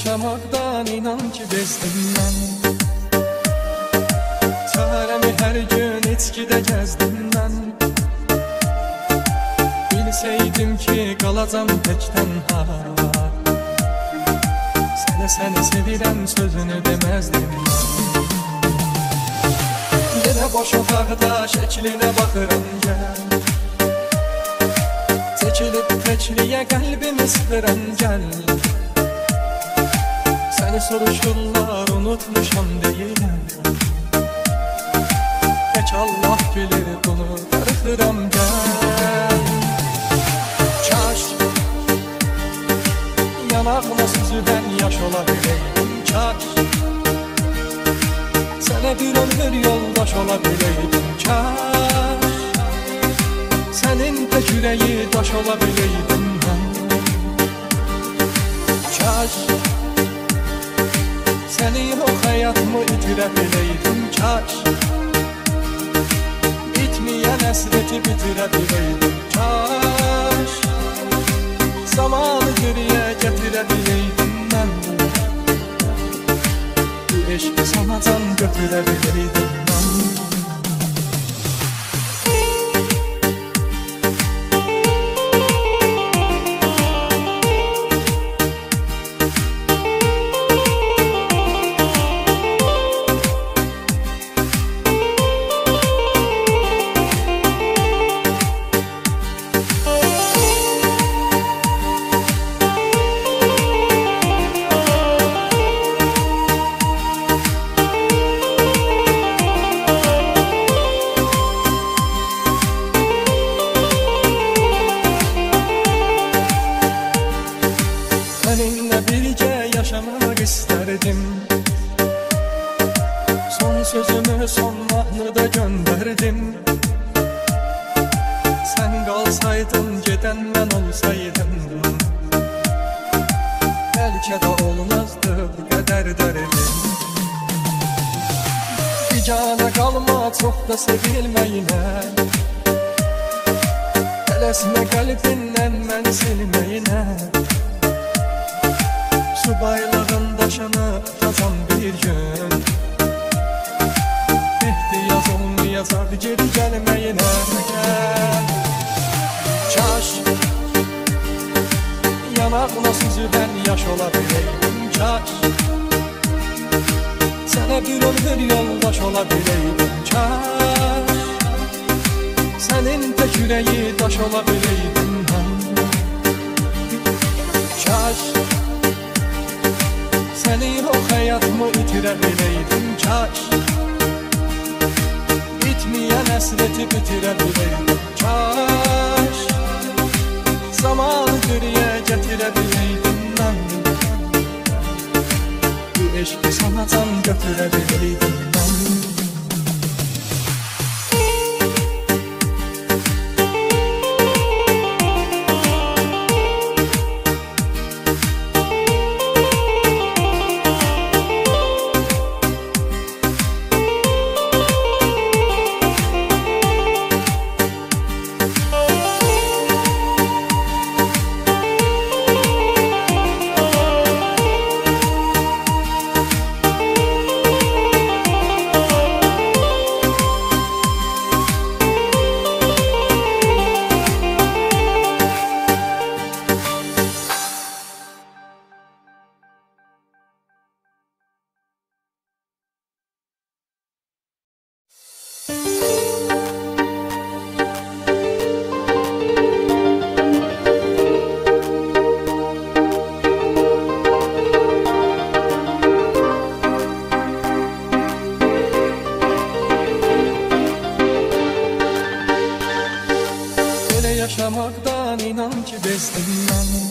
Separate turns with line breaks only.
yaşamaqdan inan ki bezdim mən Çarəmi hər gün içkidə gəzdim mən Bilsəydim ki qalacam tək tənha Sənə səni sevirəm sözünü deməzdim Yenə boş otaqda şəklinə baxıram gəl Çəkilib təkliyə qəlbimi sıxıram gəl Səni soruşurlar unutmuşam deyirəm Tək Allah bilir bunu darıxıram gəl Kaş Yanağıma süzüdən yaş ola biləydim Kaş Sənə bir ömür yoldaş ola biləydim Kaş Sənin tək ürəyi daş ola biləydim mən Səni yox həyatımı itirə biləydim Kaş Bitməyən əsreti bitirə biləydim Kaş Zamanı geriyə gətirə biləydim mən Bu eşqi sana can götürə biləydim mən sözümü son mahnıda gönderdim Sen kalsaydın giden ben olsaydım. Belki de olmazdı bu kadar derdim. Bir cana kalma çok da sevilmeyine Tələsmə qəlbindən məni silməyinə Yanağına süzüdən yaş ola biləydim Kaş Sənə bir ömür yoldaş ola biləydim Kaş Sənin tək ürəyi daş ola biləydim mən yox həyatımı itirə biləydim Kaş Bitməyən əsreti bitirə biləydim Kaş gətirə biləydim mən Bu eşqi sana can götürə biləydim Masa Magdalena, ci bez nam.